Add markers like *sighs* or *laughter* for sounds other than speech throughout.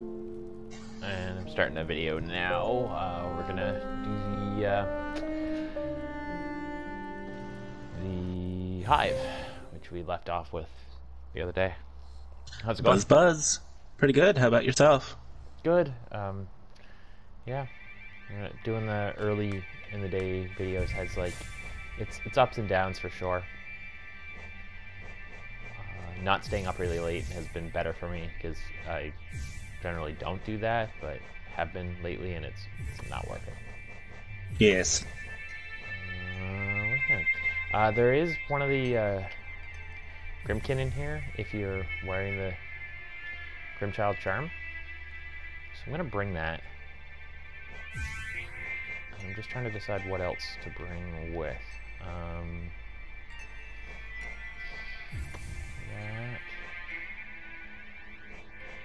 And I'm starting a video now. Uh, we're gonna do the uh, the hive, which we left off with the other day. How's it going? Buzz buzz. Pretty good. How about yourself? Good. Um, yeah, doing the early in the day videos has like it's it's ups and downs for sure. Uh, not staying up really late has been better for me because I generally don't do that, but have been lately, and it's it's not working. Yes. Uh, uh, there is one of the uh, Grimmkin in here if you're wearing the Grimmchild charm. So I'm gonna bring that. I'm just trying to decide what else to bring with. Um, that.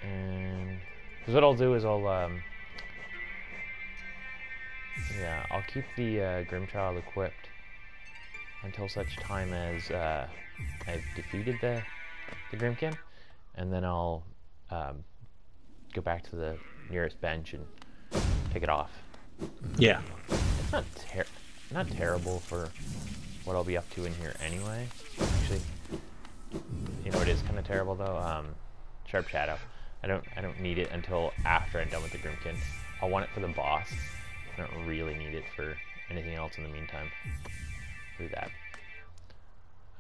And because what I'll do is I'll um, yeah, I'll keep the uh, Grimmchild equipped until such time as uh, I've defeated the the Grimmkin, and then I'll um, go back to the nearest bench and take it off. Yeah. It's not ter- not terrible for what I'll be up to in here anyway. Actually, you know it is kind of terrible though. Um, Sharp Shadow. I don't I don't need it until after I'm done with the Grimmkin. I'll want it for the boss. I don't really need it for anything else in the meantime. Do that.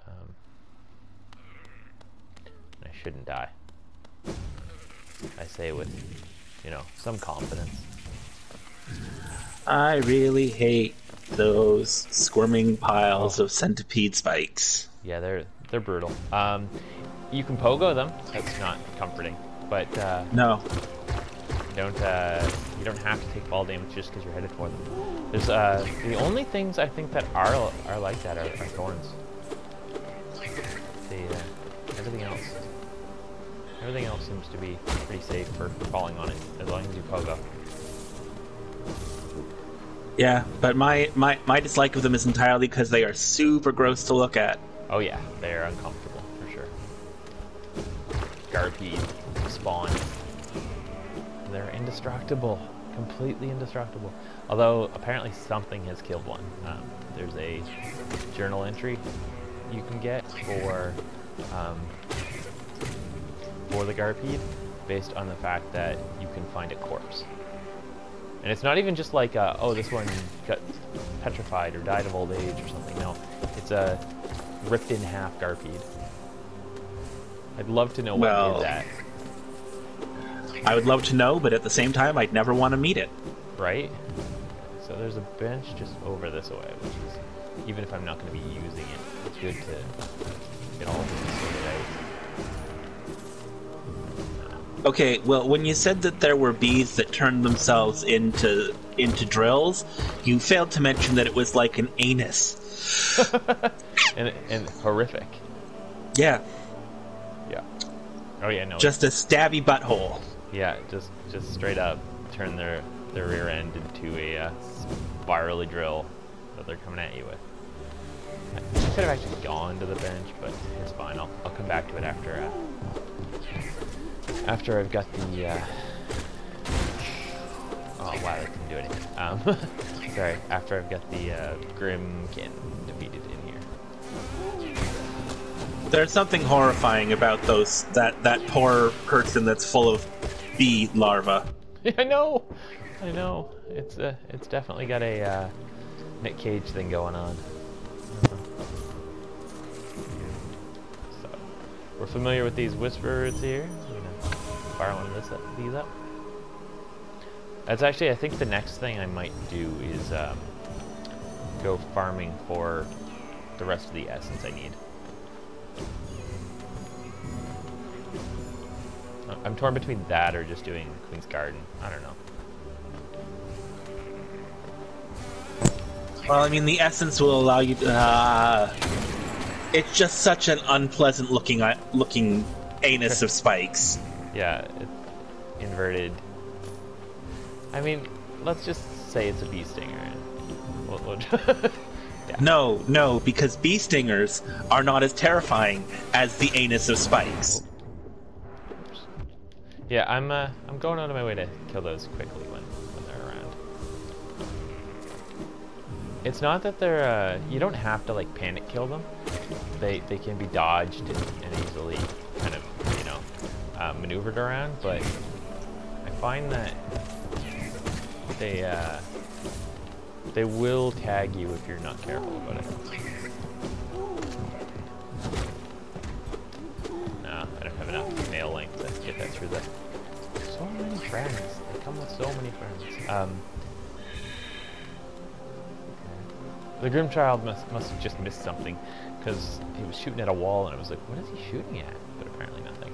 Um, I shouldn't die. I say with, you know, some confidence. I really hate those squirming piles of centipede spikes. Yeah, they're they're brutal. Um, you can pogo them. That's not comforting, but uh, No. you don't uh, you don't have to take fall damage just because you're headed for them. There's uh, the only things I think that are are like that are, are thorns. The uh, everything else, everything else seems to be pretty safe for, for falling on it as long as you pogo. Yeah, but my, my, my dislike of them is entirely because they are super gross to look at. Oh yeah, they're uncomfortable for sure. Garpy spawn. They're indestructible, completely indestructible. Although apparently something has killed one. Um, there's a journal entry you can get for um, for the Garpede based on the fact that you can find a corpse. And it's not even just like, uh, oh, this one got petrified or died of old age or something. No, it's a ripped in half Garpede. I'd love to know what Well- did that, I would love to know, but at the same time, I'd never want to meet it. right? So there's a bench just over this way, which is, even if I'm not going to be using it, it's good to get all of this sorted out. Okay, well, when you said that there were bees that turned themselves into into drills, you failed to mention that it was like an anus. *laughs* And, and horrific. Yeah, Yeah. Oh yeah, no. just a stabby butthole. Yeah, just just straight up turn their their rear end into a uh, spirally drill that they're coming at you with. I could have actually gone to the bench, but it's fine. I'll, I'll come back to it after uh, after I've got the. Uh... Oh wow, that didn't do anything. Um, *laughs* sorry, after I've got the uh, Grimmkin defeated in here. There's something horrifying about those that that poor person that's full of bee larvae. *laughs* I know, I know. It's uh, it's definitely got a uh, Nick Cage thing going on. So, we're familiar with these whisperers here. I'm gonna fire one of this up, these up. That's actually, I think the next thing I might do is um, go farming for the rest of the essence I need. I'm torn between that or just doing Queen's Garden. I don't know. Well, I mean, the essence will allow you to. Uh, it's just such an unpleasant looking uh, looking anus of spikes. *laughs* Yeah, it's inverted. I mean, let's just say it's a bee stinger. We'll, we'll *laughs* yeah. No, no, because bee stingers are not as terrifying as the anus of spikes. Yeah, I'm uh, I'm going out of my way to kill those quickly when, when they're around. It's not that they're uh, you don't have to like panic kill them. They they can be dodged and, easily kind of you know uh, maneuvered around, but I find that they uh, they will tag you if you're not careful about it. No, I don't have enough mail length to get that through the. So many friends. They come with so many friends. Um. okay. The Grimmchild must must have just missed something, because he was shooting at a wall, and I was like, "What is he shooting at?" But apparently nothing.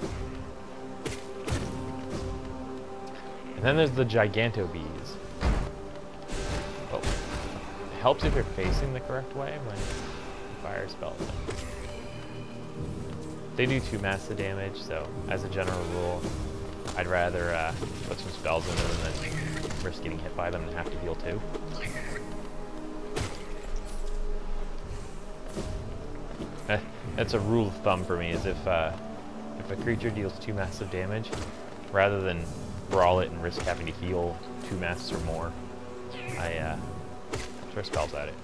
And then there's the Giganto bees. Oh, it helps if you're facing the correct way when fire spells. They do two massive damage, so as a general rule, I'd rather uh, put some spells in them than risk getting hit by them and have to heal two. Eh, That's a rule of thumb for me, is if, uh, if a creature deals two massive damage, rather than brawl it and risk having to heal two masses or more, I uh, throw spells at it.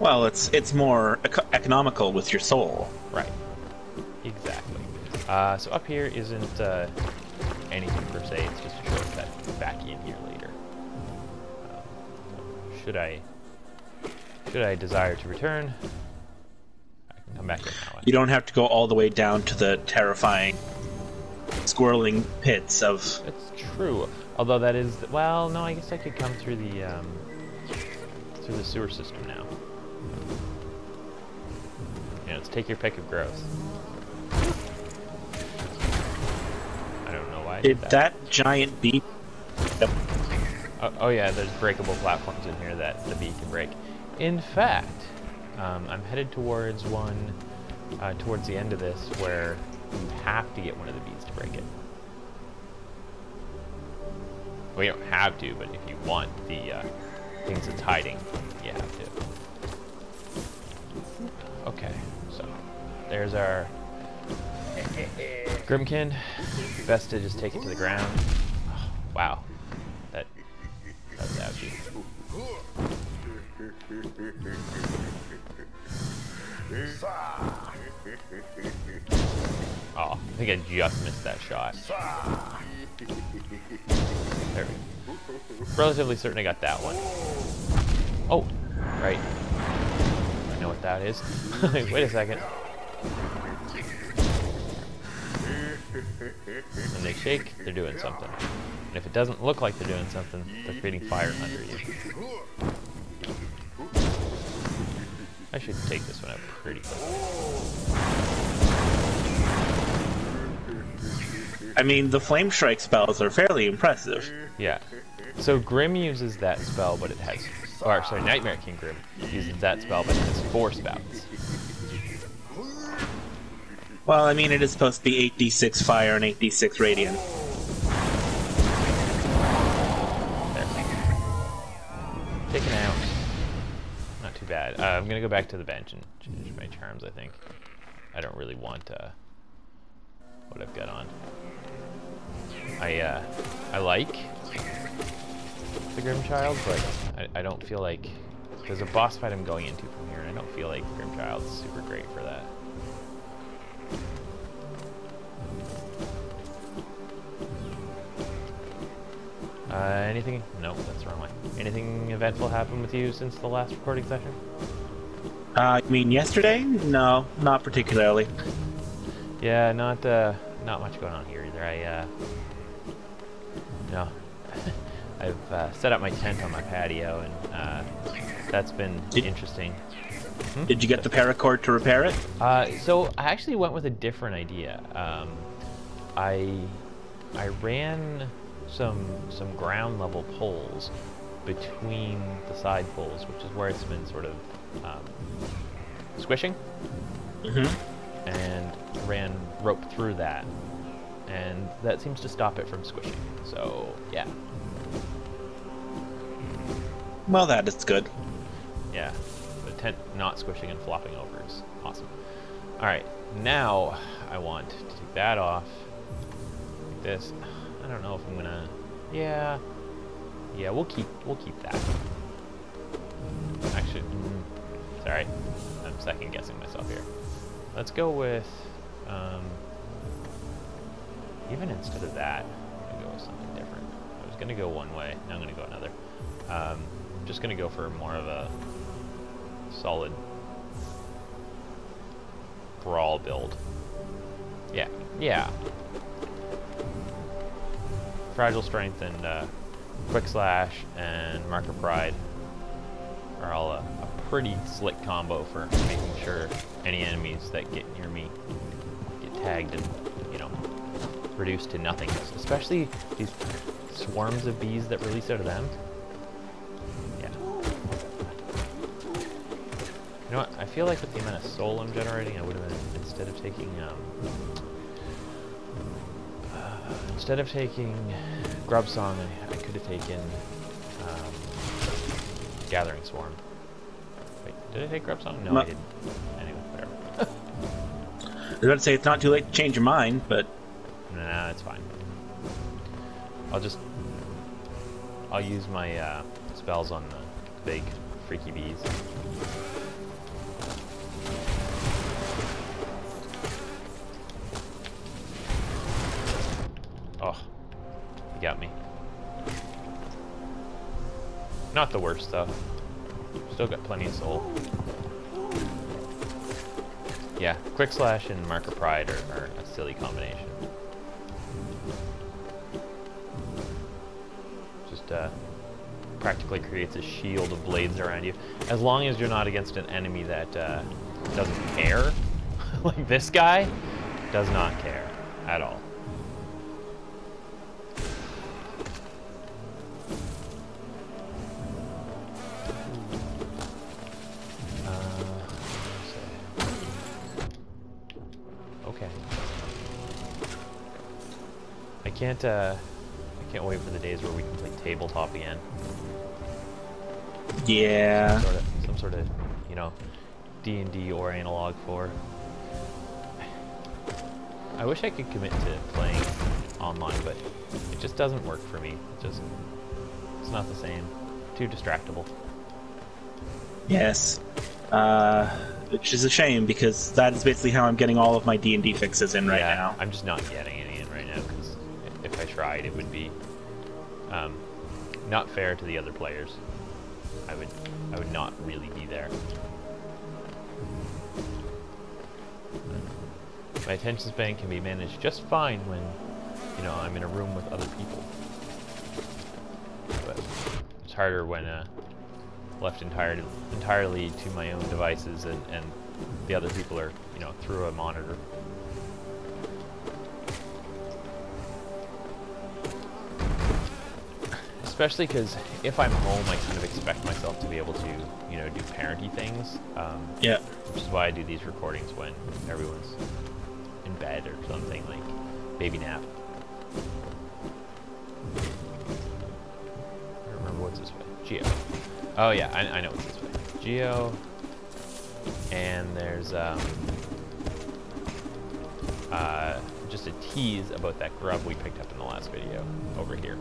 Well, it's it's more eco- economical with your soul. Right. Exactly. Uh, so up here isn't uh, anything per se, it's just a shortcut back in here later. Um, so should I should I desire to return, I can come back in now. You don't have to go all the way down to the terrifying, squirreling pits of. That's true. Although that is well, no, I guess I could come through the um, through the sewer system now. You know, let's take your pick of gross. Did Did that giant bee? Oh, oh yeah, there's breakable platforms in here that the bee can break. In fact, um, I'm headed towards one, uh, towards the end of this, where you have to get one of the bees to break it. Well, don't have to, but if you want the uh, things it's hiding, you have to. Okay, so there's our Grimmkin. Best to just take it to the ground. wow, that that was ouchy. Oh, I think I just missed that shot. There we go. Relatively certain I got that one. Oh, right. I know what that is. *laughs* Wait a second. When they shake, they're doing something. And if it doesn't look like they're doing something, they're creating fire under you. I should take this one out pretty quick. I mean, the flame strike spells are fairly impressive. Yeah. So Grimm uses that spell, but it has, or sorry, Nightmare King Grimm uses that spell, but it has four spouts. Well, I mean, it is supposed to be 8d6 fire and 8d6 radiant. Taken out. Not too bad. Uh, I'm gonna go back to the bench and change my charms. I think. I don't really want uh, what I've got on. I uh, I like the Grimmchild, but I, I don't feel like there's a boss fight I'm going into from here, and I don't feel like Grimmchild's super great for that. Uh, anything? No, that's the wrong way. Anything eventful happened with you since the last recording session? Uh, you mean yesterday? No, not particularly. Yeah, not uh, not much going on here either. I uh, no, *laughs* I've uh, set up my tent on my patio, and uh, that's been Did- interesting. Hmm? Did you get the paracord to repair it? Uh, so I actually went with a different idea. Um, I I ran some some ground level poles between the side poles, which is where it's been sort of um, squishing, Mm-hmm. and ran rope through that, and that seems to stop it from squishing. So yeah, Well, that is good. yeah, the tent not squishing and flopping over is awesome. All right, now I want to take that off, Like this. I don't know if I'm gonna. Yeah, yeah, we'll keep we'll keep that. Actually, mm, sorry, I'm second guessing myself here. Let's go with um, even instead of that, I'm gonna go with something different. I was gonna go one way, now I'm gonna go another. Um, just gonna go for more of a solid brawl build. Yeah, yeah. Fragile Strength and uh, Quick Slash and Mark of Pride are all a, a pretty slick combo for making sure any enemies that get near me get tagged and, you know, reduced to nothingness. Especially these swarms of bees that release out of them. Know what? I feel like with the amount of soul I'm generating, I would have been, instead of taking, um, uh, *sighs* instead of taking Grub Song, I, I could have taken um, Gathering Swarm. Wait, did I take Grub Song? No, No. I didn't. Anyway, whatever. I was about to say it's not too late to change your mind, but Nah, it's fine. I'll just... I'll use my uh, spells on the big freaky bees. You got me. Not the worst though. Still got plenty of soul. Yeah, Quick Slash and Mark of Pride are, are a silly combination. Just uh, practically creates a shield of blades around you. As long as you're not against an enemy that uh, doesn't care. *laughs* like this guy does not care at all. Can't, uh, I can't wait for the days where we can play tabletop again. yeah. Sort of, some sort of, you know, D&D or analog for. I wish I could commit to playing online, but it just doesn't work for me. It just, it's not the same. Too distractible. Yes. Uh, which is a shame because that is basically how I'm getting all of my D and D fixes in right yeah, now. I'm just not getting be um, not fair to the other players. I would, I would not really be there. My attention span can be managed just fine when, you know, I'm in a room with other people. But it's harder when uh, left entirely entirely to my own devices and, and the other people are, you know, through a monitor. Especially because if I'm home, I kind of expect myself to be able to, you know, do parenty things. Um, Yeah. which is why I do these recordings when everyone's in bed or something, like baby nap. I don't remember what's this way. Geo. Oh yeah, I, I know what's this way. Geo. And there's um, uh, just a tease about that grub we picked up in the last video over here.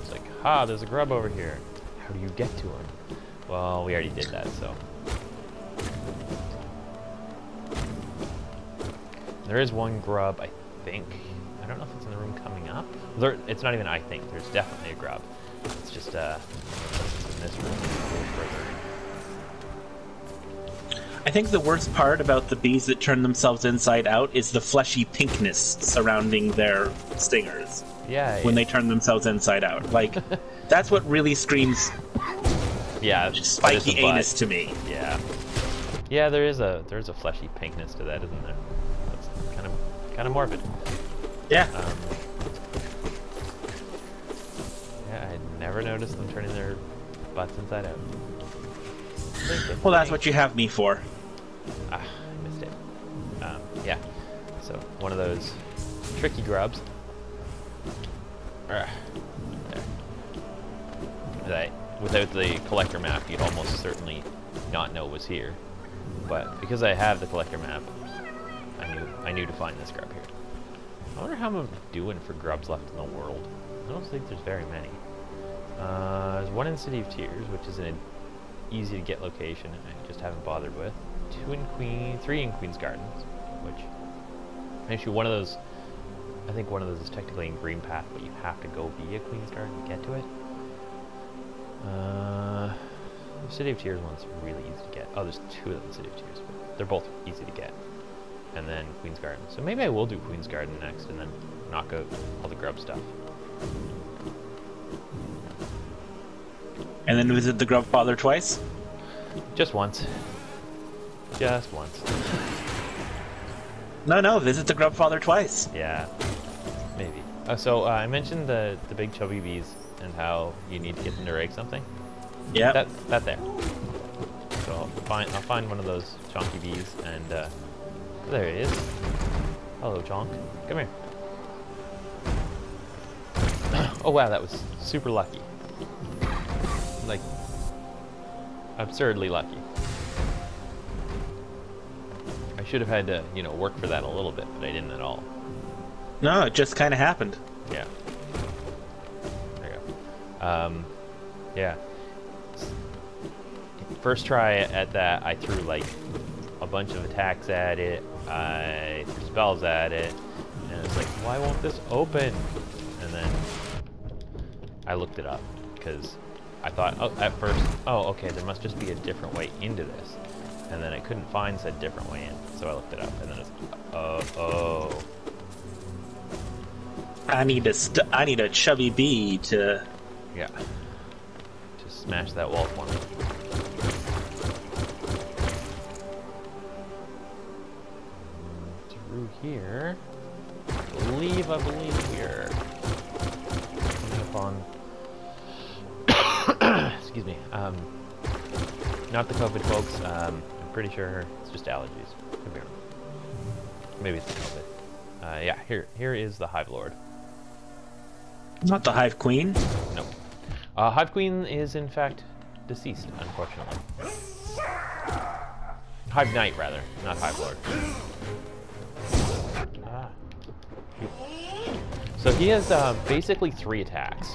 It's like, ha, there's a grub over here. How do you get to him? Well, we already did that, so. There is one grub, I think. I don't know if it's in the room coming up. There, it's not even I think. There's definitely a grub. It's just uh, in this room. I think the worst part about the bees that turn themselves inside out is the fleshy pinkness surrounding their stingers Yeah. when they turn themselves inside out. Like, *laughs* that's what really screams yeah, is spiky anus to me. Yeah. Yeah, there is a there's a fleshy pinkness to that, isn't there? That's kind of kind of morbid. Yeah. Um, yeah, I never noticed them turning their butts inside out. Well, that's what you have me for. Ah, I missed it. Um, yeah. So one of those tricky grubs. That without the collector map, you'd almost certainly not know was here. But because I have the collector map, I knew I knew to find this grub here. I wonder how I'm doing for grubs left in the world. I don't think there's very many. Uh, there's one in City of Tears, which is an easy to get location, I just haven't bothered with. Two in Queen, three in Queen's Gardens, which actually one of those. I think one of those is technically in Green Path, but you have to go via Queen's Garden to get to it. Uh, the City of Tears one's really easy to get. Oh, there's two of them in City of Tears, but they're both easy to get. And then Queen's Garden. So maybe I will do Queen's Garden next, and then knock out all the grub stuff. And then visit the Grubfather twice? Just once. Just once. No, no, visit the Grubfather twice. Yeah. Uh, so uh, I mentioned the the big chubby bees and how you need to get them to rake something. Yeah. That that there. So I'll find I'll find one of those chonky bees and uh, there he is. Hello, chonk. Come here. *coughs* oh wow, that was super lucky. Like absurdly lucky. I should have had to, you know, work for that a little bit, but I didn't at all. No, it just kind of happened. Yeah. There you go. Um, yeah. First try at that, I threw like a bunch of attacks at it. I threw spells at it, and it's like, why won't this open? And then I looked it up because I thought, oh, at first, oh, okay, there must just be a different way into this. And then I couldn't find said different way in, so I looked it up, and then it's, oh, oh. I need a st- I need a chubby bee to. Yeah. To smash that wall for me. Through here. I believe, I believe we're coming upon. *coughs* Excuse me. Um, not the COVID, folks. Um, I'm pretty sure it's just allergies. Maybe it's the COVID. Uh, yeah, here, here is the Hive Lord. Not the Hive Queen. No. Uh, Hive Queen is in fact deceased, unfortunately. Hive Knight, rather, not Hive Lord. Ah. So he has uh, basically three attacks.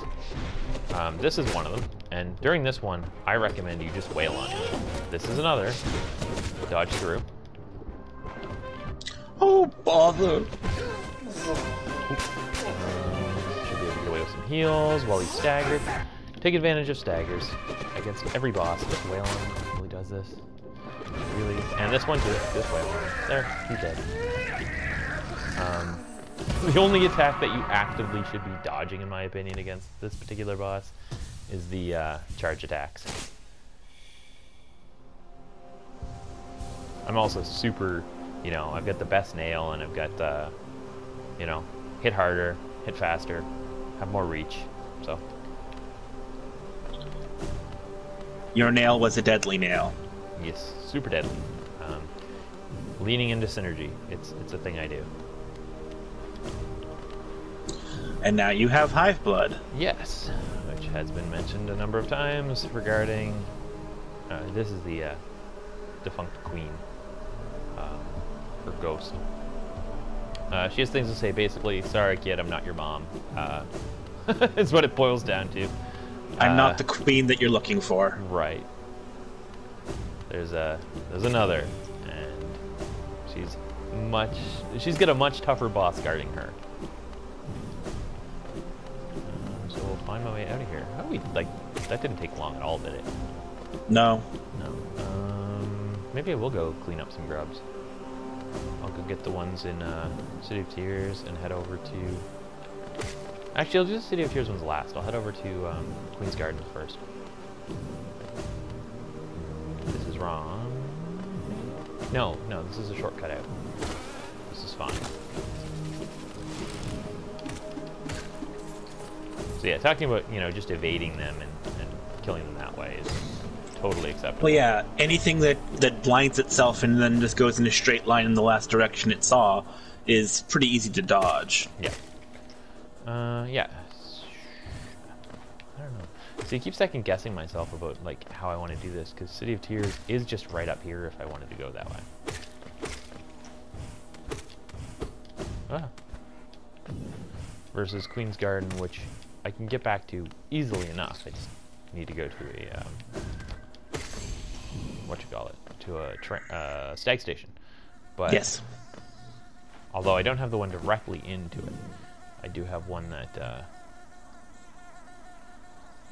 Um, this is one of them, and during this one, I recommend you just wail on him. This is another. Dodge through. Oh bother! Um, heals while he's staggered. Take advantage of staggers against every boss. Just wail on him while he does this. Really, and this one too. This him. There, he's dead. Um, *laughs* the only attack that you actively should be dodging, in my opinion, against this particular boss is the uh, charge attacks. I'm also super, you know, I've got the best nail and I've got the, you know, hit harder, hit faster, have more reach. So Your nail was a deadly nail. yes, super deadly. Um, leaning into synergy, it's it's a thing I do. And now you have Hive Blood. Yes, which has been mentioned a number of times regarding. Uh, this is the uh, defunct queen, um, or ghost. Uh, she has things to say. Basically, sorry kid, I'm not your mom. Uh, *laughs* is what it boils down to. I'm Uh, not the queen that you're looking for. Right. There's a there's another, and she's much she's got a much tougher boss guarding her. Um, so we'll find my way out of here. How do we like that didn't take long at all, did it? No. No. Um, maybe I will go clean up some grubs. I'll go get the ones in uh, City of Tears and head over to. Actually, I'll do the City of Tears ones last. I'll head over to um, Queen's Gardens first. This is wrong. No, no, this is a shortcut out. This is fine. So yeah, talking about, you know, just evading them and, and killing them that way is totally acceptable. Well, yeah. Anything that that blinds itself and then just goes in a straight line in the last direction it saw is pretty easy to dodge. Yeah. Uh, yeah. I don't know. See, I keep second guessing myself about like how I want to do this because City of Tears is just right up here if I wanted to go that way. Ah. versus Queen's Garden, which I can get back to easily enough. I just need to go to a um, what you call it to a tra- uh, stag station. But Yes. although I don't have the one directly into it, I do have one that uh,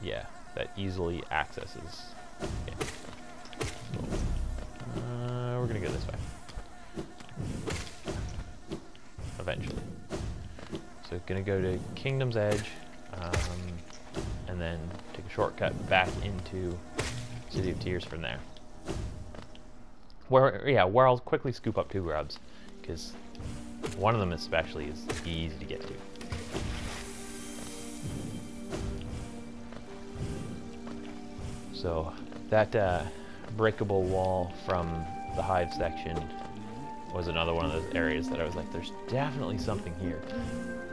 yeah that easily accesses. Yeah. Uh, we're gonna go this way. Eventually. So gonna go to Kingdom's Edge, um, and then take a shortcut back into City of Tears from there. Where yeah, where I'll quickly scoop up two grubs, because one of them especially is easy to get to. So that uh, breakable wall from the hive section was another one of those areas that I was like, there's definitely something here,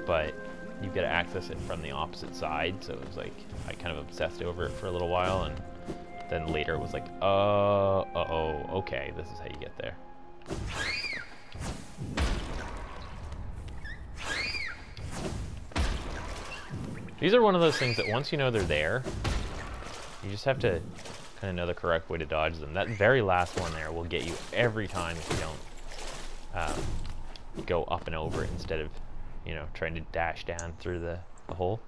but you've got to access it from the opposite side. So it was like I kind of obsessed over it for a little while, and then later it was like, uh, uh oh, okay, this is how you get there. These are one of those things that once you know they're there, you just have to kind of know the correct way to dodge them. That very last one there will get you every time if you don't um, go up and over it instead of, you know, trying to dash down through the, the hole.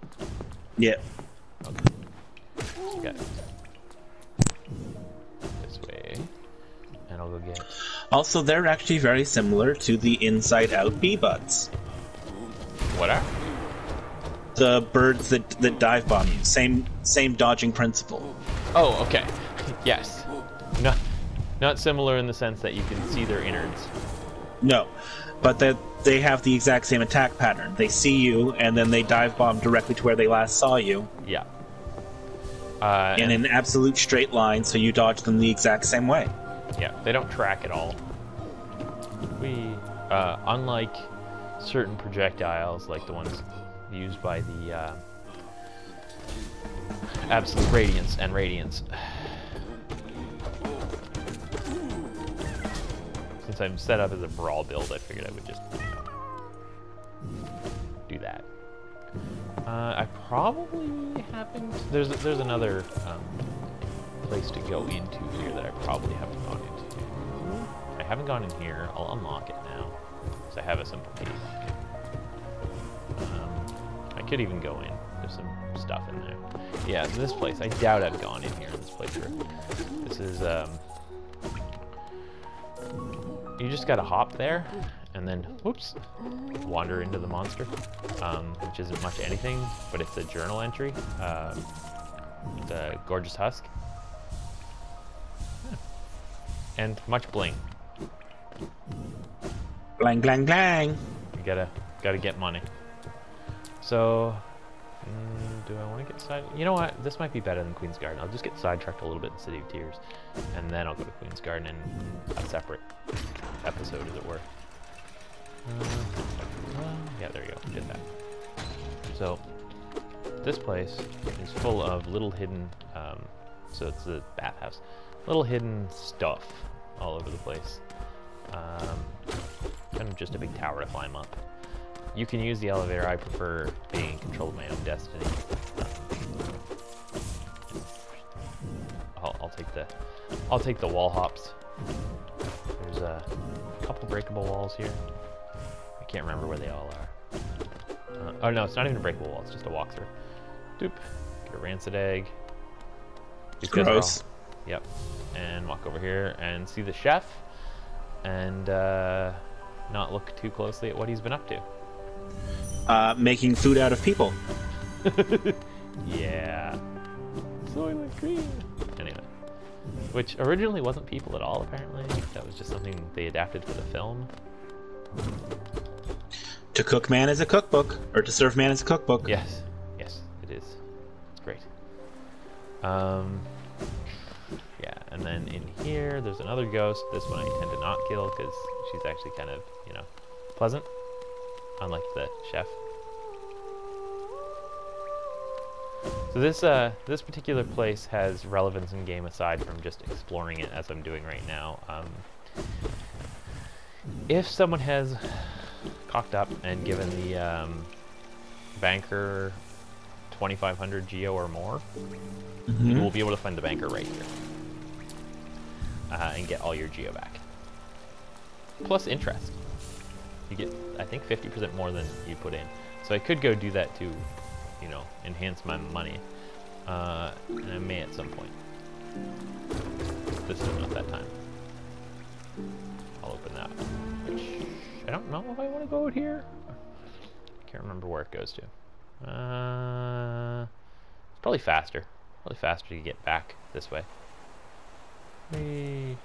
Yeah. Okay. And I'll go get... Also, they're actually very similar to the inside out bee buds. What are? The birds that, that dive bomb you. Same same dodging principle. Oh, okay. *laughs* yes. Not, not similar in the sense that you can see their innards. No. But that they have the exact same attack pattern. They see you and then they dive bomb directly to where they last saw you Yeah. Uh, in and- an absolute straight line, so you dodge them the exact same way. Yeah, they don't track at all. We, uh, unlike certain projectiles, like the ones used by the uh, Absolute Radiance and Radiance. Since I'm set up as a brawl build, I figured I would just do that. Uh, I probably haven't. There's there's another um, place to go into here that I probably haven't gone into. I haven't gone in here. I'll unlock it now because I have a simple key. Um, I could even go in. There's some stuff in there. Yeah, this place. I doubt I've gone in here in this playthrough. This is um. You just gotta hop there, and then whoops, wander into the monster, um, which isn't much anything, but it's a journal entry. Um, the gorgeous husk. And much bling. Blang blang blang. You gotta gotta get money. So, mm, do I want to get side? You know what? This might be better than Queen's Garden. I'll just get sidetracked a little bit in City of Tears, and then I'll go to Queen's Garden in a separate episode, as it were. Uh, well, yeah, there you go. Did that. So, this place is full of little hidden. Um, so it's a bathhouse. Little hidden stuff all over the place. Um, kind of just a big tower to climb up. You can use the elevator. I prefer being in control of my own destiny. I'll, I'll take the I'll take the wall hops. There's a couple breakable walls here. I can't remember where they all are. Uh, oh no, it's not even a breakable wall. It's just a walkthrough. Doop. Get a rancid egg. All- Gross. Yep. And walk over here and see the chef and uh, not look too closely at what he's been up to. Uh, making food out of people. *laughs* Yeah. Soylent Green. Anyway. Which originally wasn't people at all, apparently. That was just something they adapted for the film. To cook man is a cookbook, or to serve man is a cookbook. Yes. Yes, it is. It's great. Um. And then in here, there's another ghost. This one I tend to not kill because she's actually kind of, you know, pleasant. Unlike the chef. So this uh, this particular place has relevance in game aside from just exploring it as I'm doing right now. Um, if someone has cocked up and given the um, banker 2500 geo or more, Mhm. you will be able to find the banker right here. Uh, and get all your geo back. Plus interest. You get, I think, 50% more than you put in. So I could go do that to, you know, enhance my money. Uh, and I may at some point. This is not that time. I'll open that. Which I don't know if I want to go out here. Can't remember where it goes to. Uh, it's probably faster. Probably faster to get back this way. Whee.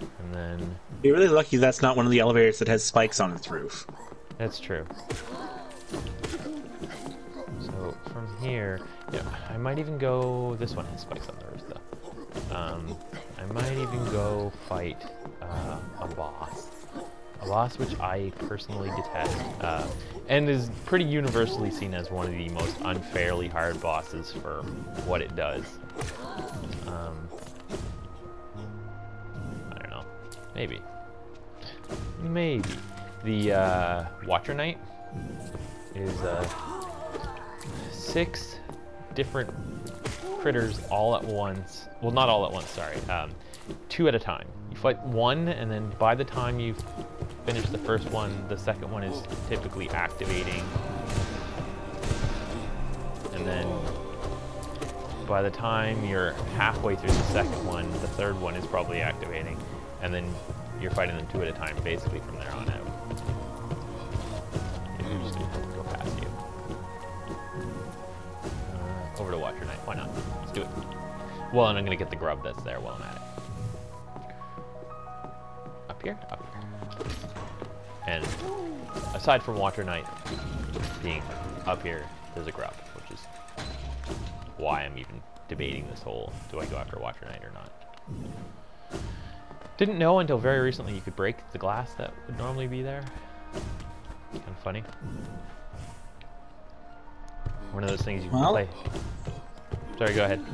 And then You're really lucky that's not one of the elevators that has spikes on its roof. that's true. So from here, yeah, I might even go. This one has spikes on the roof though. Um, I might even go fight uh, a boss. A boss which I personally detest, uh, and is pretty universally seen as one of the most unfairly hard bosses for what it does. Um, I don't know. Maybe. Maybe. The uh, Watcher Knight is uh, six different critters all at once. Well, not all at once, sorry. Um, two at a time. You fight one, and then by the time you finish the first one, the second one is typically activating. And then by the time you're halfway through the second one, the third one is probably activating. And then you're fighting them two at a time, basically from there on out. You're just go past you. Uh, over to Watcher Knight. Why not? Let's do it. Well, and I'm gonna get the grub that's there while I'm at it. Up here? Up here. And aside from Watcher Knight being up here, there's a grub, which is why I'm even debating this whole do I go after Watcher Knight or not. Didn't know until very recently you could break the glass that would normally be there. Kind of funny. One of those things you can play. Sorry, go ahead.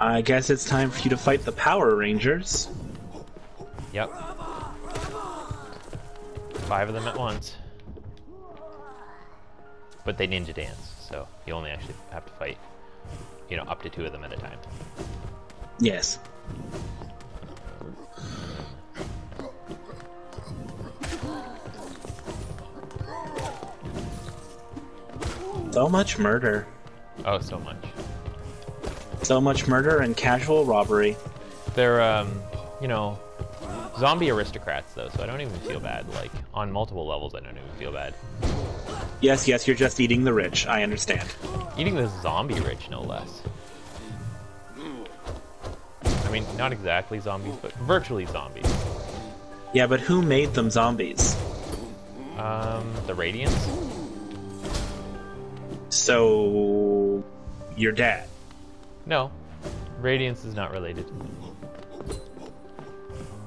I guess it's time for you to fight the Power Rangers. Yep. Five of them at once. But they ninja dance, so you only actually have to fight, you know, up to two of them at a time. Yes. So much murder. Oh, so much. So much murder and casual robbery. They're, um, you know, zombie aristocrats, though, so I don't even feel bad. Like, on multiple levels, I don't even feel bad. Yes, yes, you're just eating the rich. I understand. Eating the zombie rich, no less. I mean, not exactly zombies, but virtually zombies. Yeah, but who made them zombies? Um, the Radiance? So, your dad. No, Radiance is not related.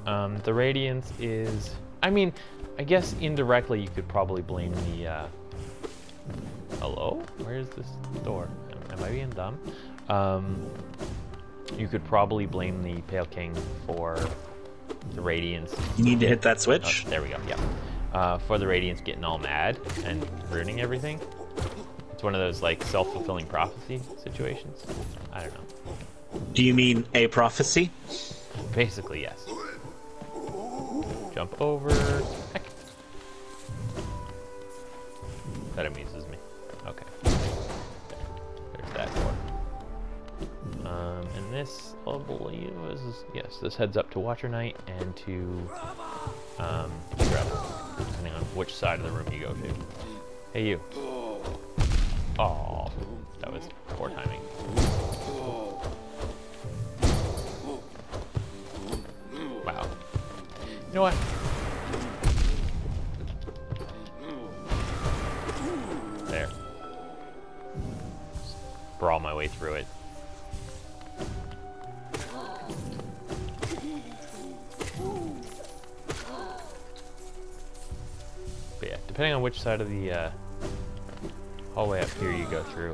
Um, the Radiance is, I mean, I guess indirectly you could probably blame the, uh, hello? Where's this door? Am, I being dumb? Um, you could probably blame the Pale King for the Radiance. You need to hit that Oh, switch. there we go, yeah. Uh, for the Radiance getting all mad and ruining everything. It's one of those, like, self-fulfilling prophecy situations. I don't know. Do you mean a prophecy? Basically, yes. Jump over. Heck. That amuses me. Okay. There's that door. Um, and this, I believe, is yes. This heads up to Watcher Knight and to um, Grub, depending on which side of the room you go to. Hey, you. Oh, that was poor timing. Wow. You know what? There. Just brawl my way through it. But yeah, depending on which side of the uh, hallway up here you go through.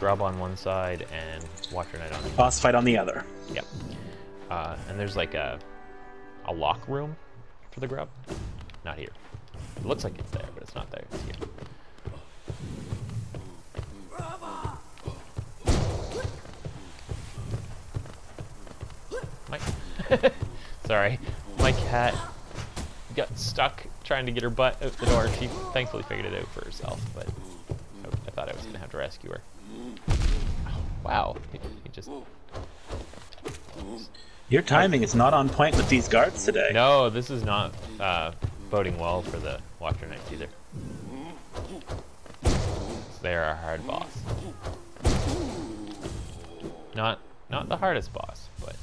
Grub on one side and Watcher Knight on the Boss fight on the other. Yep. Uh, and there's like a a lock room for the grub. Not here. It looks like it's there, but it's not there. It's here. *laughs* Sorry. My cat got stuck trying to get her butt out the door. She thankfully figured it out for herself, but I, thought I was going to have to rescue her. wow. He, he just... Your timing is not on point with these guards today. No, this is not uh, boding well for the Watcher Knights either. They are a hard boss. Not not the hardest boss, but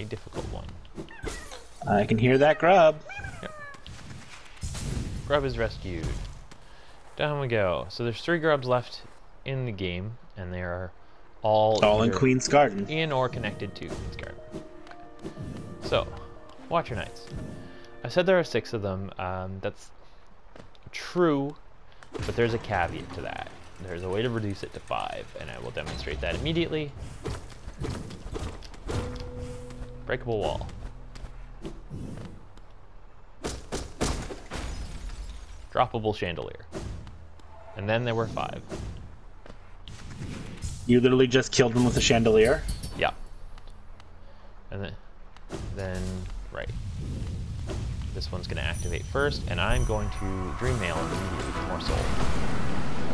a difficult one. I can hear that grub. Grub is rescued. Down we go. So there's three grubs left in the game, and they are all All in Queen's Garden. in or connected to Queen's Garden. So, Watcher Knights. I said there are six of them. Um, that's true, but there's a caveat to that. There's a way to reduce it to five, and I will demonstrate that immediately. Breakable wall. Droppable chandelier. And then there were five. You literally just killed them with a chandelier. Yeah. And then, then, right. This one's going to activate first, and I'm going to Dream Nail immediately for more soul.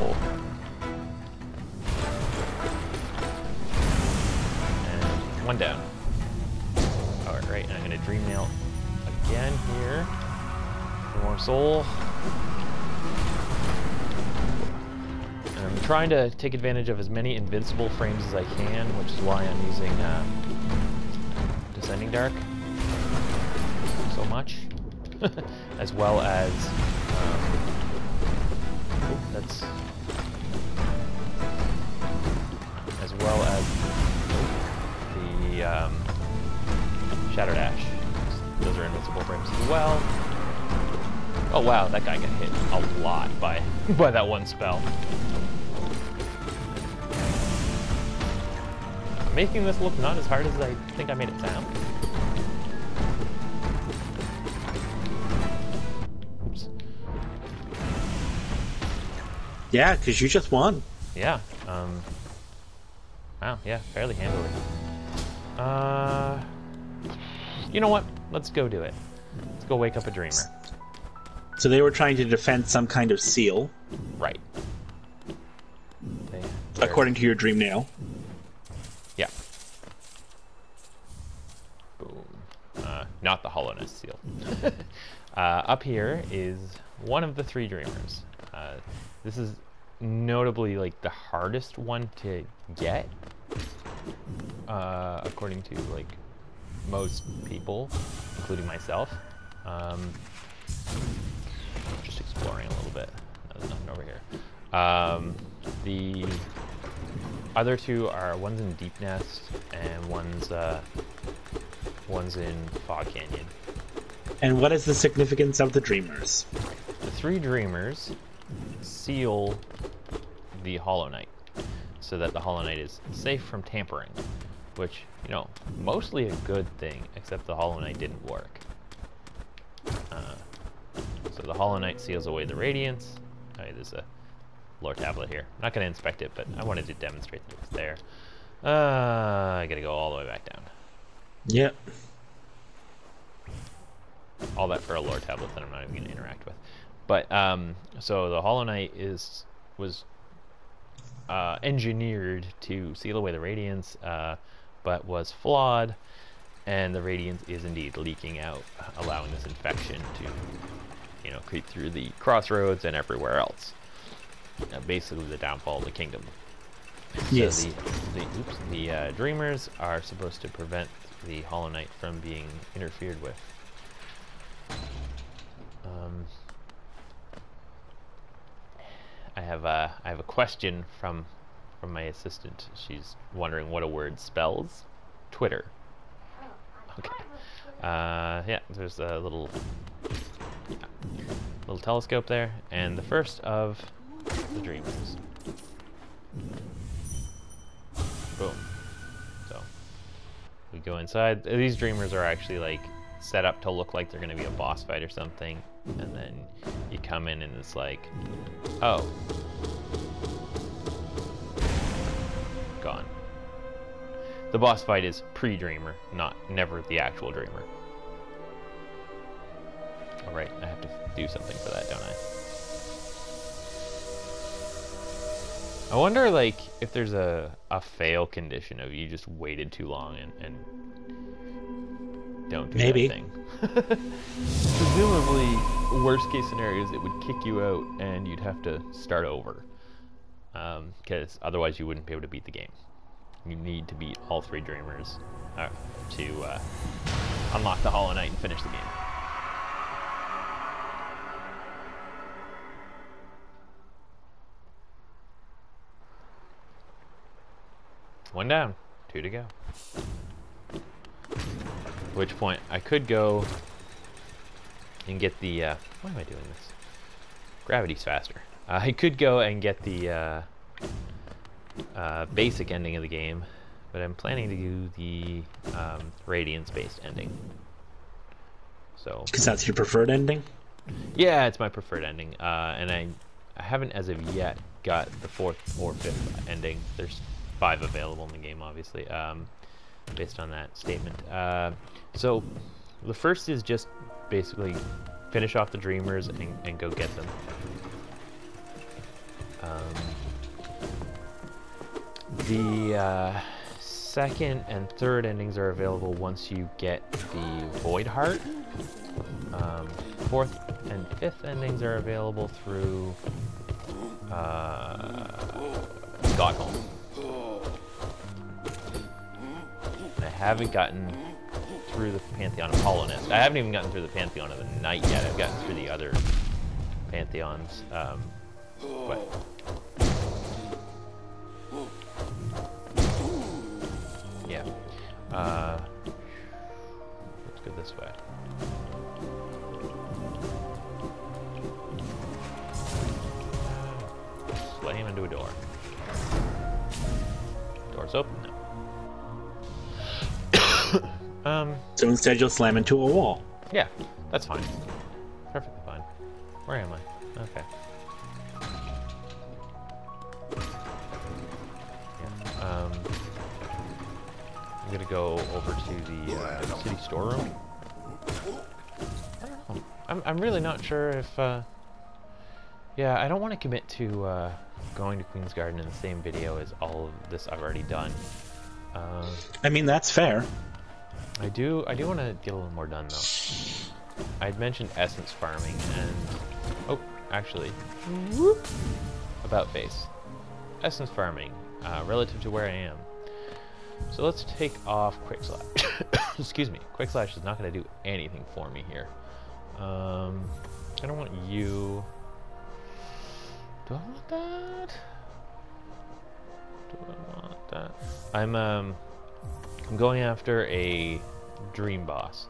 Oh. And one down. Alright, right, and I'm going to Dream Nail again here more soul. And I'm trying to take advantage of as many invincible frames as I can, which is why I'm using uh, Descending Dark so much, *laughs* as well as um, oh, that's as well as the um, Shadow Dash. Those are invincible frames as well. Oh wow, that guy got hit a lot by *laughs* by that one spell. making this look not as hard as I think I made it sound. Oops. Yeah, because you just won. Yeah. Um. Wow. Yeah. Fairly handily. Uh. You know what? Let's go do it. Let's go wake up a dreamer. So they were trying to defend some kind of seal, Right. They, according to your dream nail. Yeah. Boom. Uh, not the Hallownest seal. *laughs* uh, up here is one of the three dreamers. Uh, this is notably like the hardest one to get, uh, according to like most people, including myself. Um, just exploring a little bit. There's nothing over here. Um, the other two are one's in Deep Nest and one's uh, one's in Fog Canyon. And what is the significance of the dreamers? The three dreamers seal the Hollow Knight so that the Hollow Knight is safe from tampering, which, you know, mostly a good thing, except the Hollow Knight didn't work. Uh, so the Hollow Knight seals away the Radiance. Oh, there's a lore tablet here. I'm not going to inspect it, but I wanted to demonstrate that it was there. Uh, I gotta go all the way back down. Yep. all that for a lore tablet that I'm not even going to interact with. But um, so the Hollow Knight is was uh, engineered to seal away the radiance, uh, but was flawed, and the radiance is indeed leaking out, allowing this infection to, you know, creep through the crossroads and everywhere else. Uh, basically, the downfall of the kingdom. Yes. So the, the, oops, the uh, Dreamers are supposed to prevent the Hollow Knight from being interfered with. Um, I have a I have a question from from my assistant. She's wondering what a word spells. Twitter. Okay. Uh, yeah, there's a little yeah, little telescope there, and the first of the dreamers. Boom. So we go inside. These dreamers are actually like set up to look like they're going to be a boss fight or something. and then you come in and it's like, oh, gone. The boss fight is pre-Dreamer, not never the actual Dreamer. Right, I have to do something for that, don't I? I wonder, like, if there's a, a fail condition of you just waited too long and, and don't do Maybe. that thing. *laughs* Presumably, worst case scenarios, it would kick you out and you'd have to start over. Because otherwise, you wouldn't be able to beat the game. You need to beat all three Dreamers uh, to uh, unlock the Hollow Knight and finish the game. One down, two to go. At which point I could go and get the. Uh, why am I doing this? Gravity's faster. Uh, I could go and get the uh, uh, basic ending of the game, but I'm planning to do the um, Radiance-based ending. So Because that's your preferred ending? yeah, it's my preferred ending, uh, and I, I haven't as of yet got the fourth or fifth ending. There's five available in the game, obviously, um, based on that statement. Uh, so the first is just basically finish off the Dreamers and, and go get them. Um, the uh, second and third endings are available once you get the Void Heart. Um, fourth and fifth endings are available through uh, Godhome. I haven't gotten through the Pantheon of Hallownest. I haven't even gotten through the Pantheon of the Knight yet. I've gotten through the other Pantheons. Um, but yeah. Uh, let's go this way. Slam into a door. Door's open um, So instead, you'll slam into a wall. yeah, that's fine. Perfectly fine. Where am I? Okay. Yeah, um, I'm gonna go over to the uh, city storeroom. I don't know. I'm, I'm really not sure if, uh, yeah, I don't want to commit to uh, going to Queen's Garden in the same video as all of this I've already done. Uh, I mean, that's fair. I do I do want to get a little more done though. I'd mentioned essence farming and oh, actually, about face. Essence farming uh, relative to where I am. So let's take off quick slash. *coughs* Excuse me, quick slash is not going to do anything for me here. Um, I don't want you. Do I want that? Do I want that? I'm um. I'm going after a dream boss.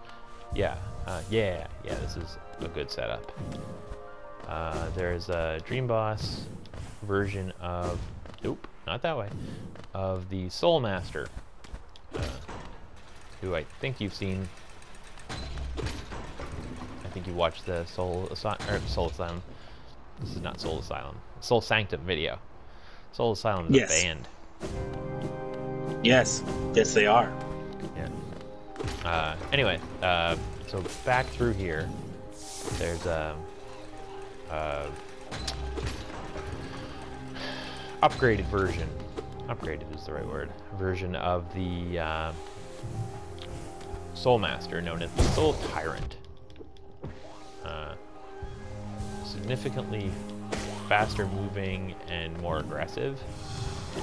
Yeah, uh, yeah, yeah. This is a good setup. Uh, there's a dream boss version of. Nope, not that way. Of the Soul Master, uh, who I think you've seen. I think you watched the Soul Asylum, Soul Asylum. This is not Soul Asylum. Soul Sanctum video. Soul Asylum is Yes. a band. Yes, yes, they are. Yeah. Uh, anyway, uh, so back through here, there's a, uh upgraded version. Upgraded is the right word. Version of the uh, Soul Master, known as the Soul Tyrant. Uh, significantly faster moving and more aggressive.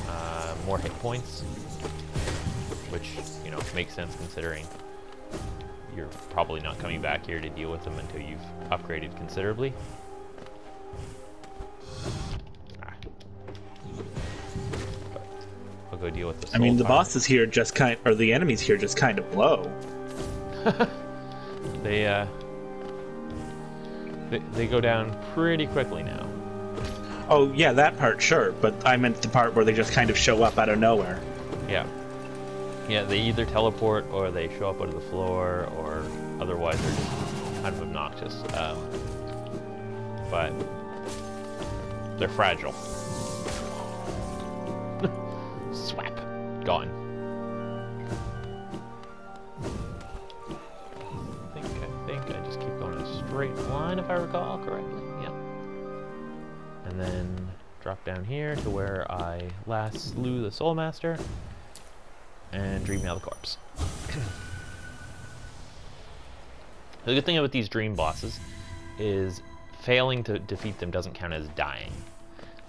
Uh, more hit points, which you know makes sense considering you're probably not coming back here to deal with them until you've upgraded considerably. Ah. But I'll go deal with the. I mean, the bosses here just kind, or the enemies here just kind of blow. *laughs* They uh. They, they go down pretty quickly now. Oh yeah, that part, sure. But I meant the part where they just kind of show up out of nowhere. Yeah. Yeah, they either teleport or they show up of the floor or otherwise they're just kind of obnoxious. Um, but they're fragile. *laughs* Swap. Gone. I think, I think I just keep going in a straight line if I recall correctly. Yep. And then drop down here to where I last slew the Soul Master and Dream Nail the Corpse. the good thing about these dream bosses is failing to defeat them doesn't count as dying.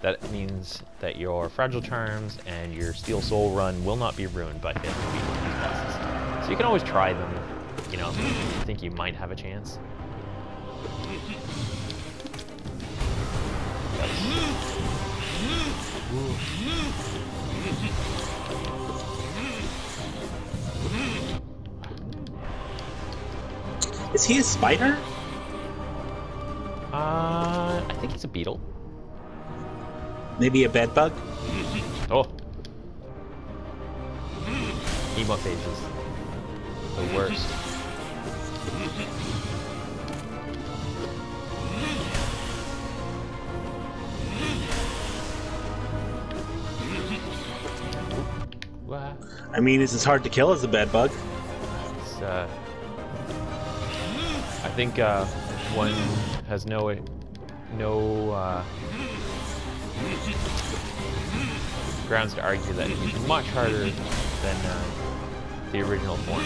That means that your Fragile Charms and your Steel Soul run will not be ruined by failing to beat these bosses. So you can always try them, you know, if you think you might have a chance. Is he a spider? Uh, I think he's a beetle. Maybe a bed bug? Oh. Hemophages. The worst. I mean, is as hard to kill as a bed bug? It's, uh, think uh, one has no no uh, grounds to argue that he's much harder than uh, the original form.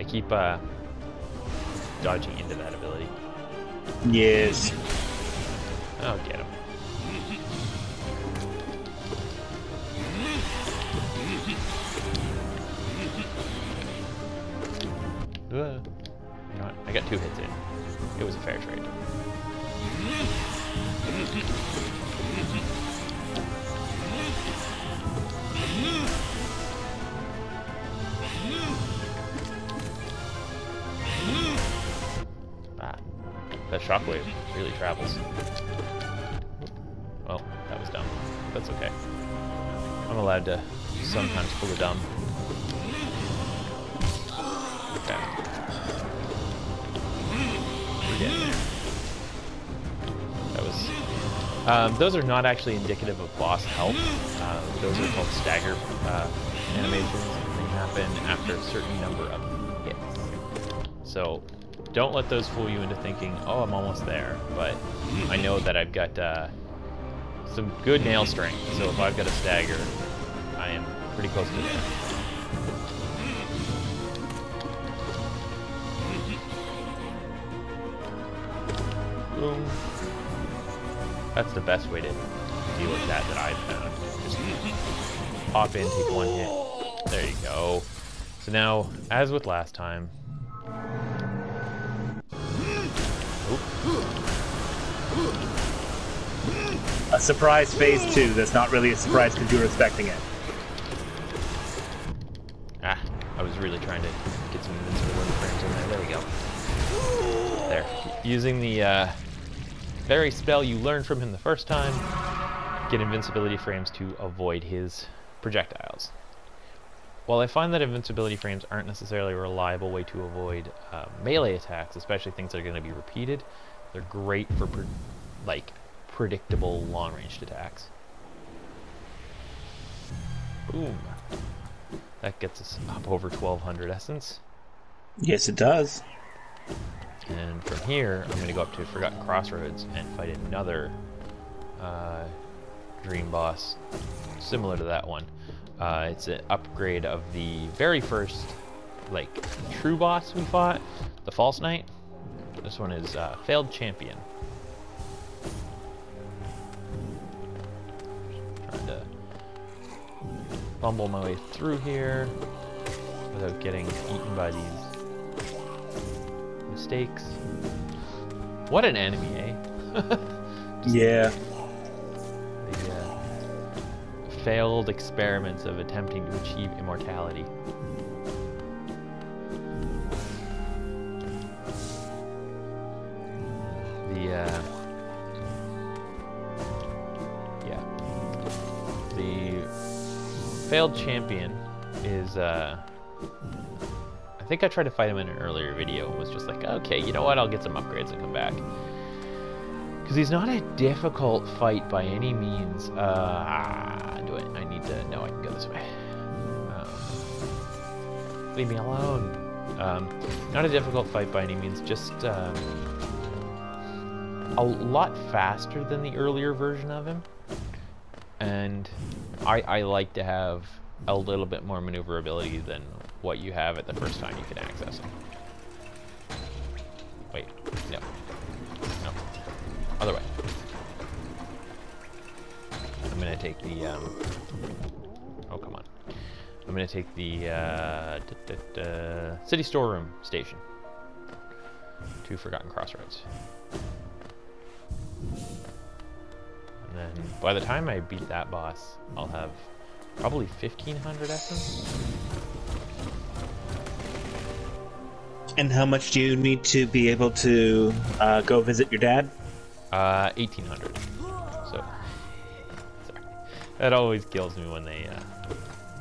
I keep uh, dodging into that ability. Yes. I'll get him. I got two hits in. It was a fair trade. Ah, that shockwave really travels. Well, that was dumb. That's okay. I'm allowed to sometimes pull a dumb. Um, those are not actually indicative of boss health. Uh, those are called stagger uh, animations. They happen after a certain number of hits. So don't let those fool you into thinking, oh, I'm almost there. But I know that I've got uh, some good nail strength. So if I've got a stagger, I am pretty close to there. Boom. That's the best way to deal with that that I've found. Just pop in, take one hit. There you go. So now, as with last time, A surprise phase two that's not really a surprise because you were expecting it. Ah, I was really trying to get some invincibility frames in there. There we go. There. Using the uh, very spell you learned from him the first time, get invincibility frames to avoid his projectiles. While I find that invincibility frames aren't necessarily a reliable way to avoid uh, melee attacks, especially things that are going to be repeated, they're great for pre like predictable long-range attacks. Boom. That gets us up over 1200 essence. Yes, it does. And from here, I'm going to go up to Forgotten Crossroads and fight another uh, dream boss similar to that one. Uh, it's an upgrade of the very first, like, true boss we fought, the False Knight. This one is uh, Failed Champion. Trying to bumble my way through here without getting eaten by these mistakes. What an enemy, eh? *laughs* Yeah. the uh, failed experiments of attempting to achieve immortality. The uh, yeah, the failed champion is uh, think I tried to fight him in an earlier video and was just like, okay, you know what? I'll get some upgrades and come back. Because he's not a difficult fight by any means. Uh, do I? I need to. No, I can go this way. Um, leave me alone. Um, not a difficult fight by any means. Just um, a lot faster than the earlier version of him, and I, I like to have a little bit more maneuverability than what you have at the first time you can access him. Wait, no, no, other way. I'm gonna take the, um, oh come on. I'm gonna take the uh, da, da, da, city storeroom station to Forgotten Crossroads. And then by the time I beat that boss, I'll have probably 1500 essence. And how much do you need to be able to uh, go visit your dad? Uh, 1800. So, sorry. That always kills me when they uh,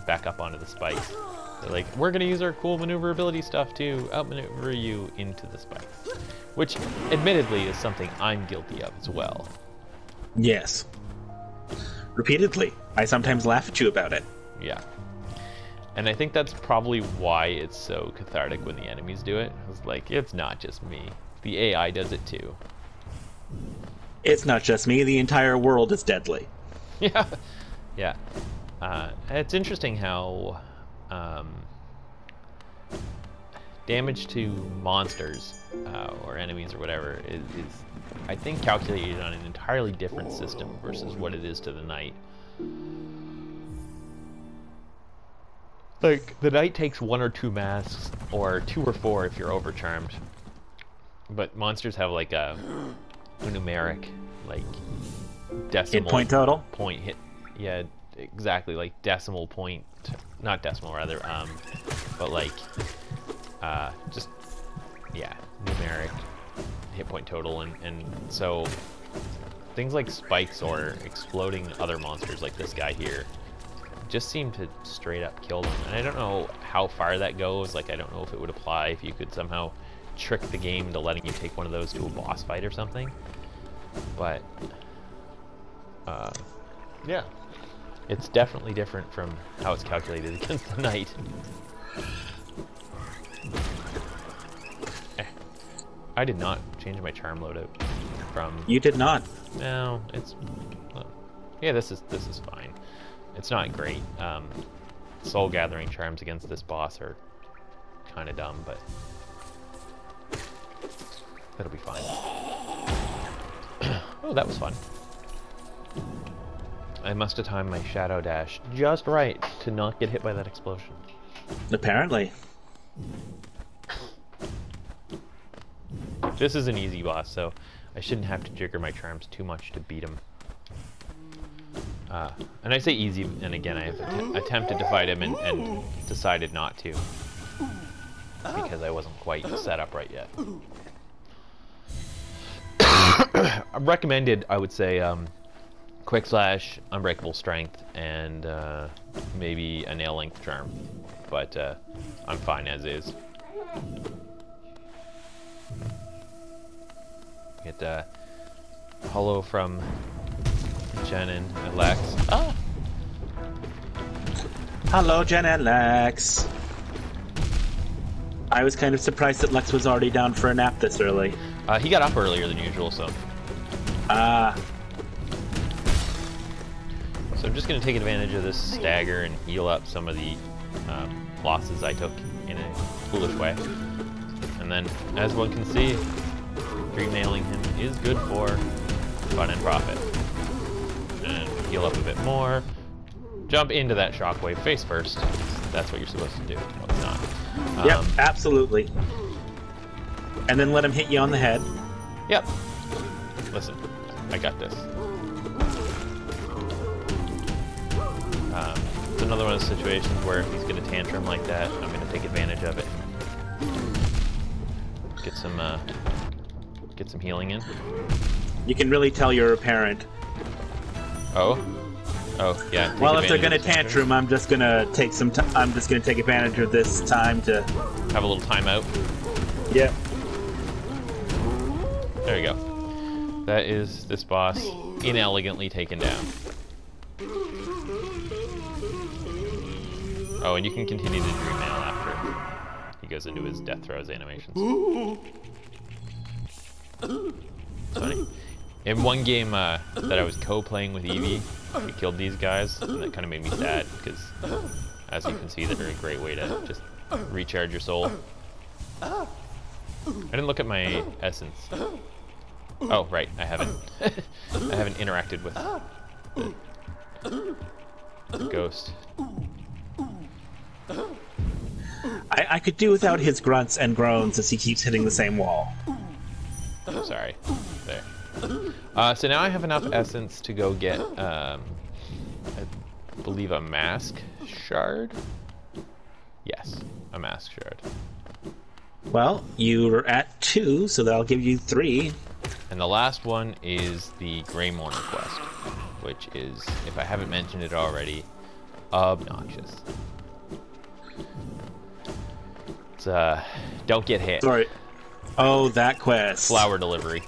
back up onto the spikes. They're like, we're gonna use our cool maneuverability stuff to outmaneuver you into the spikes. Which, admittedly, is something I'm guilty of as well. Yes. Repeatedly. I sometimes laugh at you about it. Yeah. And I think that's probably why it's so cathartic when the enemies do it. It's like, it's not just me. The AI does it too. It's not just me, the entire world is deadly. *laughs* Yeah. Yeah. Uh, it's interesting how um, damage to monsters uh, or enemies or whatever is, is, I think, calculated on an entirely different system versus what it is to the knight. Like, the knight takes one or two masks, or two or four if you're overcharmed. But monsters have like a, a numeric, like, decimal Hit point total? point hit. Yeah, exactly, like decimal point, not decimal rather, um, but like, uh, just, yeah, numeric hit point total, and, and so things like spikes or exploding other monsters like this guy here just seemed to straight up kill them. And I don't know how far that goes. Like, I don't know if it would apply if you could somehow trick the game into letting you take one of those to a boss fight or something. But, uh, yeah. It's definitely different from how it's calculated *laughs* against the knight. Eh. I did not change my charm loadout from You did not. no, it's well, yeah. This is this is fine. It's not great. Um, soul gathering charms against this boss are kind of dumb, but that'll be fine. *clears throat* oh, that was fun. I must have timed my shadow dash just right to not get hit by that explosion. Apparently. This is an easy boss, so I shouldn't have to jigger my charms too much to beat him. Uh, and I say easy, and again, I have att attempted to fight him and, and decided not to. Because I wasn't quite set up right yet. *coughs* Recommended, I would say, um, Quick Slash, Unbreakable Strength, and uh, maybe a Nail Length Charm. But uh, I'm fine as is. Get uh, Hollow from Jen and Lex. Oh! Hello, Jen and Lex. I was kind of surprised that Lex was already down for a nap this early. Uh, he got up earlier than usual, so. Ah, So I'm just going to take advantage of this stagger and heal up some of the um, losses I took in a foolish way. And then, as one can see, dream nailing him is good for fun and profit. Heal up a bit more. Jump into that shockwave face first. That's what you're supposed to do. No, it's not. yep, Um, absolutely. And then let him hit you on the head. Yep. Listen, I got this. Um, it's another one of those situations where if he's going to tantrum like that, I'm going to take advantage of it. Get some, uh, get some healing in. You can really tell you're a parent. Oh, Oh yeah. Well, if they're gonna tantrum, I'm just gonna take some. T- I'm just gonna take advantage of this time to. Have a little timeout. Yep. There you go. That is this boss inelegantly taken down. Oh, and you can continue to dream nail after he goes into his death throes animations. It's funny. In one game uh, that I was co-playing with Eevee, we killed these guys, and that kind of made me sad because, as you can see, they're a great way to just recharge your soul. I didn't look at my essence. Oh, right, I haven't. *laughs* I haven't interacted with the, the ghost. I, I could do without his grunts and groans as he keeps hitting the same wall. Sorry. There. *laughs* Uh, so now I have enough essence to go get, um, I believe, a mask shard. Yes, a mask shard. Well, you're at two, so that'll give you three. And the last one is the Grey quest, which is, if I haven't mentioned it already, obnoxious. It's, uh, don't get hit. Sorry. Oh, that quest. Flower delivery.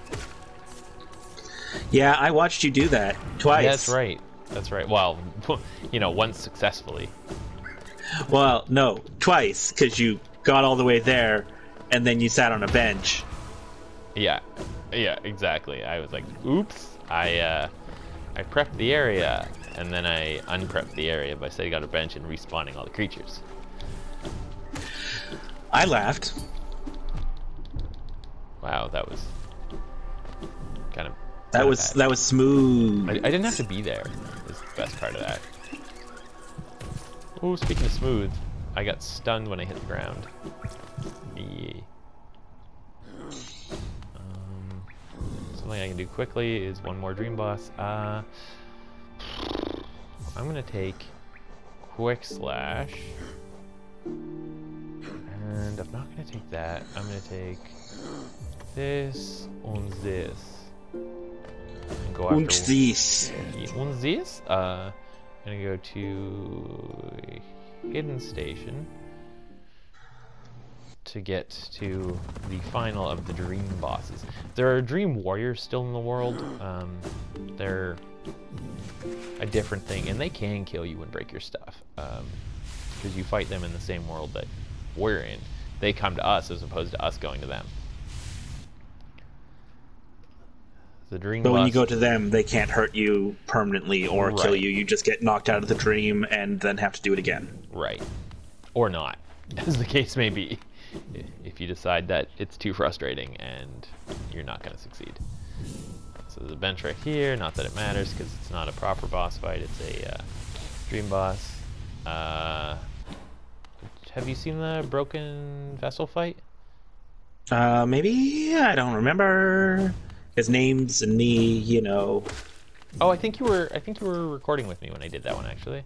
Yeah, I watched you do that twice. That's right. That's right. Well, *laughs* you know, once successfully. Well, no, twice, because you got all the way there, and then you sat on a bench. Yeah, yeah, exactly. I was like, oops, I uh, I prepped the area, and then I unprepped the area by setting out a bench and respawning all the creatures. I laughed. Wow, that was kind of That was that was smooth. I, I didn't have to be there. Is the best part of that. Oh, speaking of smooth, I got stunned when I hit the ground. Yeah. Um, something I can do quickly is one more dream boss. Uh, I'm gonna take quick slash, and I'm not gonna take that. I'm gonna take this on this, and go Und after. this. Und this, uh, I'm gonna go to Hidden Station to get to the final of the Dream bosses. There are Dream Warriors still in the world. Um, they're a different thing, and they can kill you and break your stuff because you fight them in the same world that we're in. They come to us as opposed to us going to them. The Dream But when you go to them, they can't hurt you permanently or kill you. You just get knocked out of the dream and then have to do it again. Right. Or not, *laughs* as the case may be. If you decide that it's too frustrating and you're not going to succeed. So there's a bench right here, not that it matters because it's not a proper boss fight, it's a uh, dream boss. Uh, have you seen the Broken Vessel fight? Uh, maybe I don't remember his names and me. You know. Oh, I think you were. I think you were recording with me when I did that one. Actually,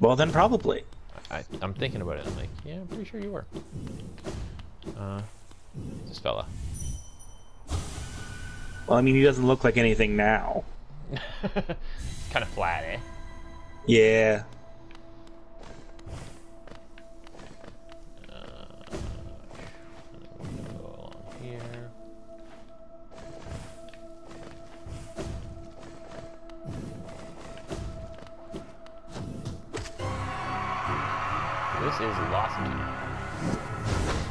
Well, then probably. I, I'm thinking about it. I'm like, yeah, I'm pretty sure you were. Uh, this fella. Well, I mean, he doesn't look like anything now. *laughs* kind of flat, eh? Yeah.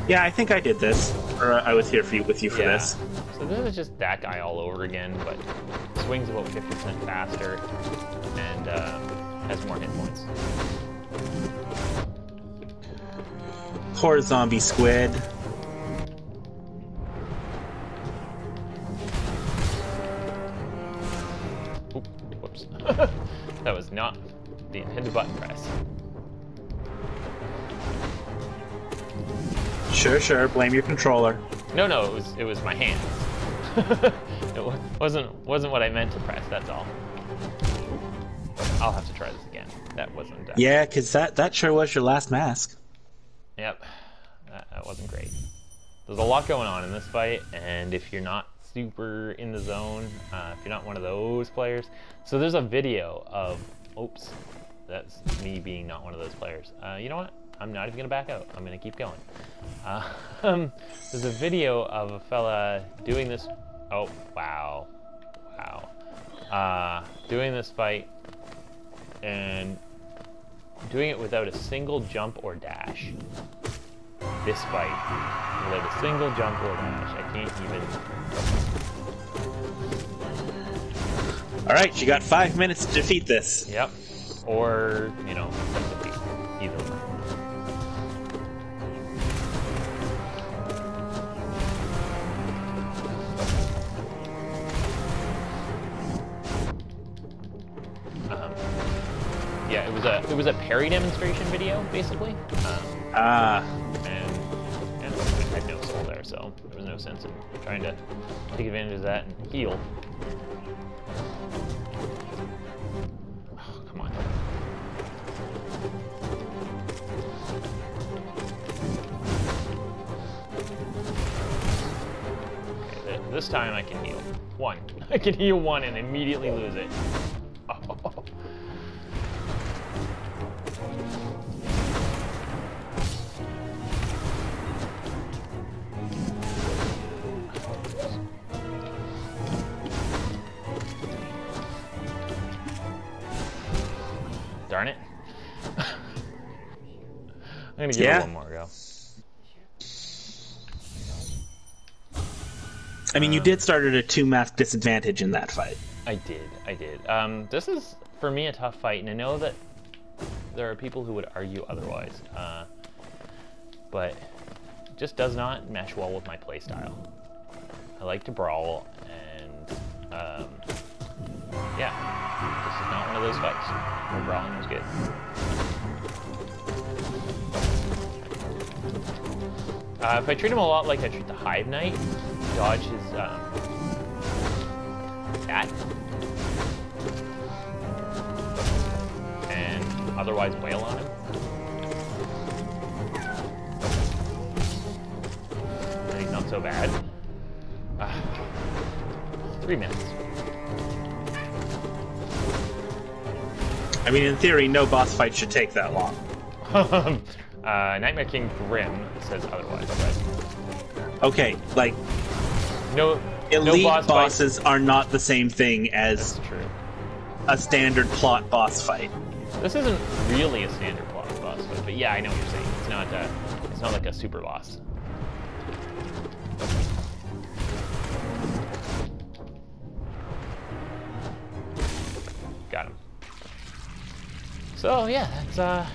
Yeah, I think I did this, or I was here for you with you for this. So this is just that guy all over again, but swings about 50% faster and uh, has more hit points. Poor zombie squid. Oop, whoops. *laughs* that was not the intended button press. Sure, sure. Blame your controller. No, no, it was it was my hand. *laughs* it wasn't wasn't what I meant to press. That's all. I'll have to try this again. That wasn't. Uh, Yeah, because that that sure was your last mask. Yep. That, that wasn't great. There's a lot going on in this fight, and if you're not super in the zone, uh, if you're not one of those players, so there's a video of oops, that's me being not one of those players. Uh, you know what? I'm not even gonna back out. I'm gonna keep going. Uh, um, *laughs* there's a video of a fella doing this. Oh wow, wow, uh, doing this fight and doing it without a single jump or dash. This fight without a single jump or dash. I can't even. All right, you got five minutes to defeat this. Yep. Or you know, defeat. either was a it was a parry demonstration video basically. Um, Ah, and, and I had no soul there, so there was no sense in trying to take advantage of that and heal. Oh, come on. Okay, this time I can heal. One. *laughs* I can heal one and immediately lose it. Gonna give Yeah. it one more go. I mean, you did start at a two mask disadvantage in that fight. I did, I did. Um, this is, for me, a tough fight, and I know that there are people who would argue otherwise. Uh, but it just does not mesh well with my playstyle. I like to brawl, and um, yeah, this is not one of those fights where brawling was good. Uh, if I treat him a lot like I treat the Hive Knight, dodge his um, cat, and otherwise wail on him. And he's not so bad. Uh, three minutes. I mean, in theory, no boss fight should take that long. *laughs* uh, Nightmare King Grimm says otherwise, Okay, like no, elite no boss fight- bosses are not the same thing as That's true. a standard plot boss fight. This isn't really a standard plot boss fight, but yeah, I know what you're saying. It's not, uh, it's not like a super boss. Got him. So yeah, that's uh,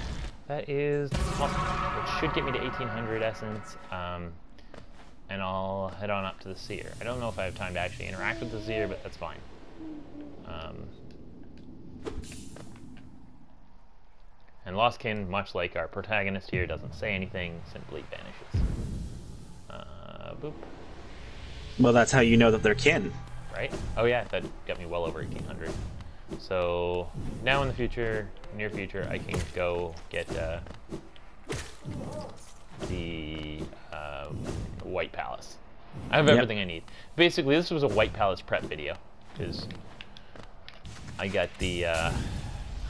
that is awesome. Which should get me to 1800 essence. Um, and I'll head on up to the seer. I don't know if I have time to actually interact with the seer, but that's fine. Um, and Lost Kin, much like our protagonist here, doesn't say anything, simply vanishes. Uh, boop. Well, that's how you know that they're kin. Right? Oh yeah, that got me well over 1800. So now in the future, near future, I can go get uh, the um, White Palace. I have Yep. everything I need. Basically, this was a White Palace prep video because I got the uh,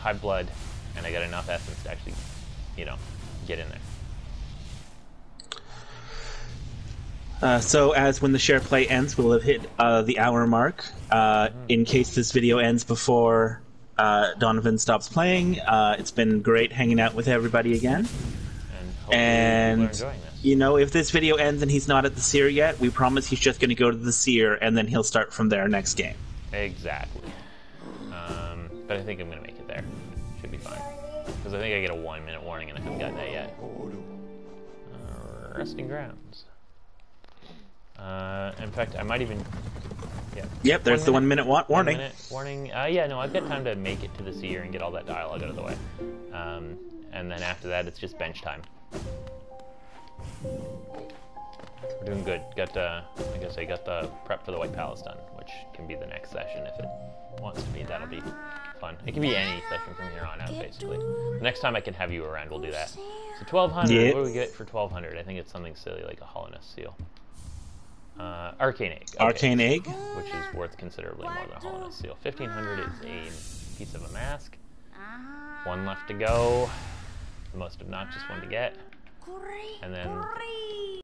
Hive Blood and I got enough essence to actually, you know, get in there. Uh, so, as when the share play ends, we'll have hit uh, the hour mark. Uh, in case this video ends before uh, Donovan stops playing, uh, it's been great hanging out with everybody again. And hopefully people are And enjoying you know, if this video ends and he's not at the Seer yet, we promise he's just going to go to the Seer and then he'll start from there next game. Exactly. Um, but I think I'm gonna make it there. Should be fine. Because I think I get a one minute warning and I haven't gotten that yet. Uh, resting grounds. Uh, in fact, I might even. Yeah. Yep, there's the one minute wa- warning. One minute warning. Uh, yeah, no, I've got time to make it to the seer and get all that dialogue out of the way. Um, and then after that, it's just bench time. We're doing good. Got, uh, I guess I got the prep for the White Palace done, which can be the next session if it wants to be. That'll be fun. It can be any session from here on out, basically. The next time I can have you around, we'll do that. So 1200. Yeah. What do we get for 1200? I think it's something silly like a Hallownest seal. Uh, Arcane Egg. Okay Arcane Egg. which is worth considerably more than a Hallownest Seal. 1500 is a piece of a mask. One left to go. The most obnoxious one to get. And then